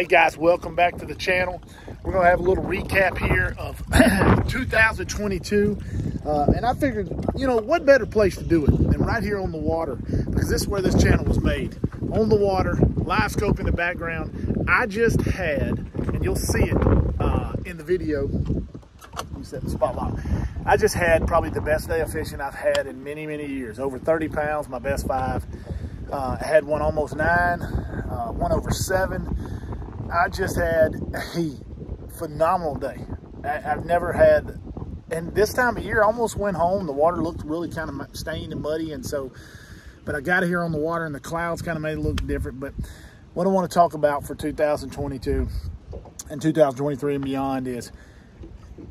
Hey guys, welcome back to the channel. We're gonna have a little recap here of 2022. Uh, and I figured, you know, what better place to do it than right here on the water because this is where this channel was made. On the water, Livescope in the background. I just had, and you'll see it uh, in the video, spotlight. I just had probably the best day of fishing I've had in many, many years. Over 30 pounds, my best five. Uh, I had one almost nine, uh, one over seven. I just had a phenomenal day. I, have never had, and this time of year, I almost went home. The water looked really kind of stained and muddy, and so, but I got here on the water, and the clouds kind of made it look different. But what I want to talk about for 2022 and 2023 and beyond is,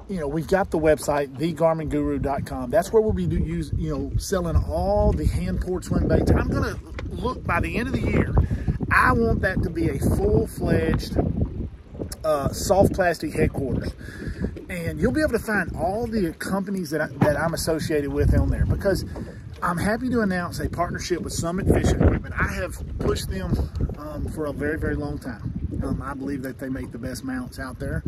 you know, we've got the website, thegarminguru.com. That's where we'll be use, you know, selling all the hand poured swim baits. I'm going to look by the end of the year I want that to be a full-fledged uh, soft plastic headquarters. And you'll be able to find all the companies that, I, that I'm associated with on there because I'm happy to announce a partnership with Summit Fishing Equipment. I have pushed them um, for a very, very long time. Um, I believe that they make the best mounts out there.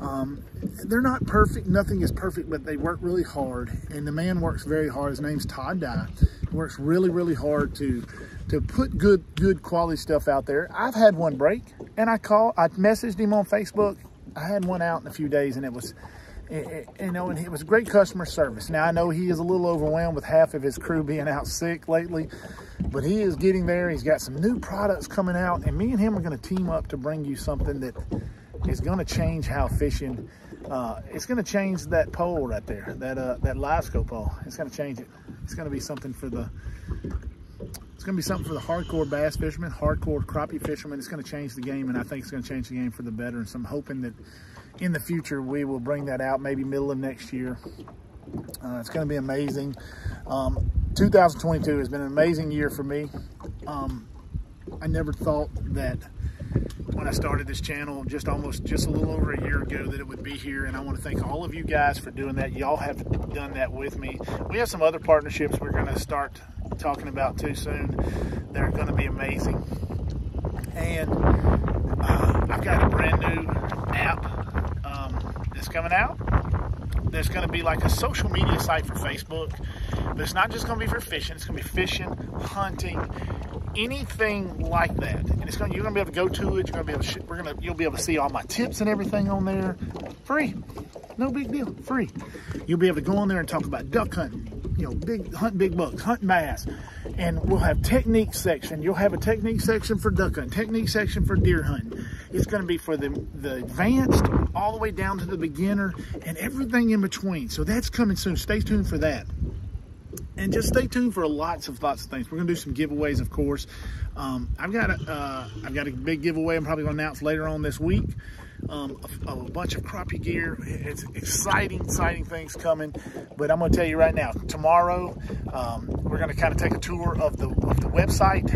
Um, they're not perfect. Nothing is perfect, but they work really hard. And the man works very hard. His name's Todd Dye. Works really, really hard to to put good, good quality stuff out there. I've had one break and I called, I messaged him on Facebook. I had one out in a few days and it was, you know, and it was great customer service. Now I know he is a little overwhelmed with half of his crew being out sick lately, but he is getting there. He's got some new products coming out and me and him are going to team up to bring you something that is going to change how fishing, uh, it's going to change that pole right there, that, uh, that Livescope pole. It's going to change it. It's going to be something for the, it's going to be something for the hardcore bass fishermen, hardcore crappie fishermen. It's going to change the game, and I think it's going to change the game for the better. And so I'm hoping that in the future we will bring that out, maybe middle of next year. Uh, it's going to be amazing. Um, 2022 has been an amazing year for me. Um, I never thought that when I started this channel just almost just a little over a year ago that it would be here and I want to thank all of you guys for doing that y'all have done that with me we have some other partnerships we're going to start talking about too soon. They're going to be amazing. And uh, I've got a brand new app um, that's coming out. There's going to be like a social media site for Facebook, but it's not just going to be for fishing. It's going to be fishing, hunting, anything like that. And it's going. To, you're going to be able to go to it. You're going to be able to. We're going to. You'll be able to see all my tips and everything on there, free. No big deal, free. You'll be able to go on there and talk about duck hunting, you know, big hunt big bucks, hunt bass. And we'll have technique section. You'll have a technique section for duck hunting, technique section for deer hunting. It's going to be for the, the advanced all the way down to the beginner and everything in between. So that's coming soon. Stay tuned for that. And just stay tuned for lots of lots of things. We're gonna do some giveaways, of course. Um, I've got a uh, I've got a big giveaway. I'm probably gonna announce later on this week um, a, a, bunch of crappie gear. It's exciting, exciting things coming. But I'm to tell you right now, tomorrow um, we're to kind of take a tour of the, of the website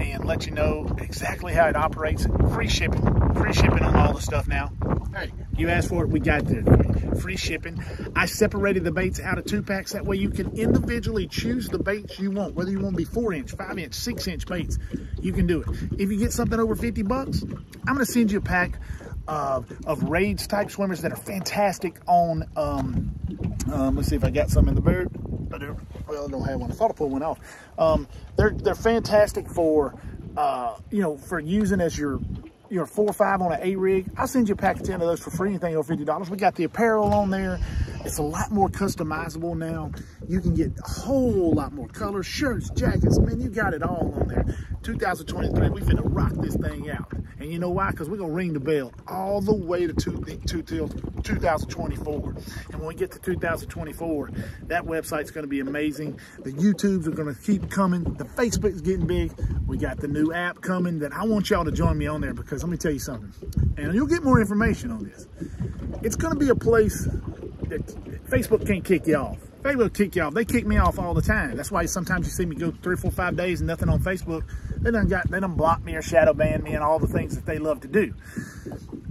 and let you know exactly how it operates. Free shipping, free shipping on all the stuff now. Hey, you asked for it, we got it. Free shipping. I separated the baits out of two packs. That way you can individually choose the baits you want, whether you want to be four inch, five inch, six inch baits, you can do it. If you get something over 50 bucks, I'm going to send you a pack of, of rage type swimmers that are fantastic on, um, um, let's see if I got some in the boat. I do. Well, I don't have one. I thought I pulled one off. Um, they're, they're fantastic for, uh, you know, for using as your your four or five on an A rig. I'll send you a pack of 10 of those for free, anything over $50. We got the apparel on there. It's a lot more customizable now. You can get a whole lot more colors, shirts, jackets. Man, you got it all on there. 2023, we finna rock this thing out. And you know why? Because we're going to ring the bell all the way to, two, to, to 2024. And when we get to 2024, that website's going to be amazing. The YouTubes are going to keep coming. The Facebook's getting big. We got the new app coming that I want y'all to join me on there because let me tell you something. And you'll get more information on this. It's going to be a place that Facebook can't kick you off. Facebook kick you off. They kick me off all the time. That's why sometimes you see me go three, four, five days and nothing on Facebook. They done got they done block me or shadow ban me and all the things that they love to do.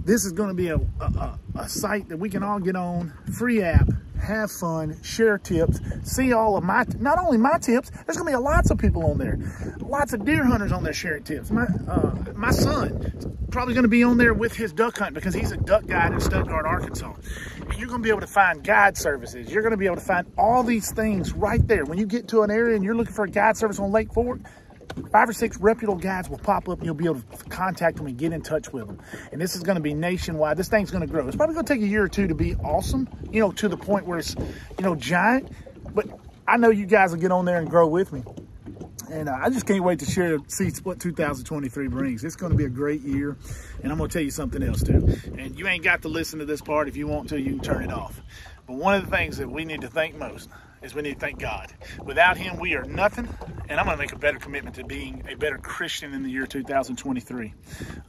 This is going to be a, a, a site that we can all get on, free app, have fun, share tips, see all of my, not only my tips, there's gonna be a lots of people on there. Lots of deer hunters on there sharing tips. My, uh, my son probably going to be on there with his duck hunt because he's a duck guide in Stuttgart, Arkansas. You're going to be able to find guide services. You're going to be able to find all these things right there. When you get to an area and you're looking for a guide service on Lake Fork, five or six reputable guys will pop up and you'll be able to contact them and get in touch with them. And this is going to be nationwide. This thing's going to grow. It's probably going to take a year or two to be awesome, you know, to the point where it's, you know, giant. But I know you guys will get on there and grow with me. And uh, I just can't wait to share, see what 2023 brings. It's going to be a great year. And I'm going to tell you something else too. And you ain't got to listen to this part. If you want to, you can turn it off. But one of the things that we need to think most is we need to thank God. Without him, we are nothing. And I'm going to make a better commitment to being a better Christian in the year 2023.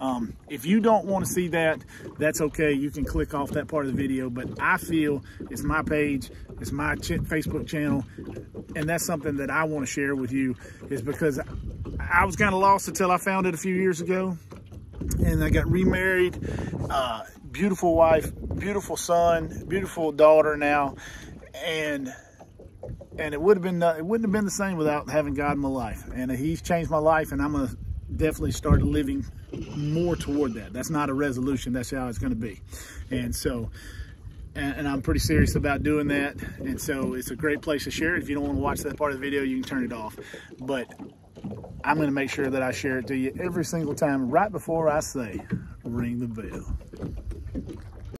Um, if you don't want to see that, that's okay. You can click off that part of the video. But I feel it's my page, it's my ch Facebook channel, and that's something that I want to share with you is because I was kind of lost until I found it a few years ago. And I got remarried, uh, beautiful wife, beautiful son, beautiful daughter now. And and it would have been it wouldn't have been the same without having God in my life. And He's changed my life, and I'm gonna definitely start living more toward that. That's not a resolution. That's how it's gonna be. And so, and, and I'm pretty serious about doing that. And so, it's a great place to share it. If you don't want to watch that part of the video, you can turn it off. But I'm gonna make sure that I share it to you every single time right before I say ring the bell.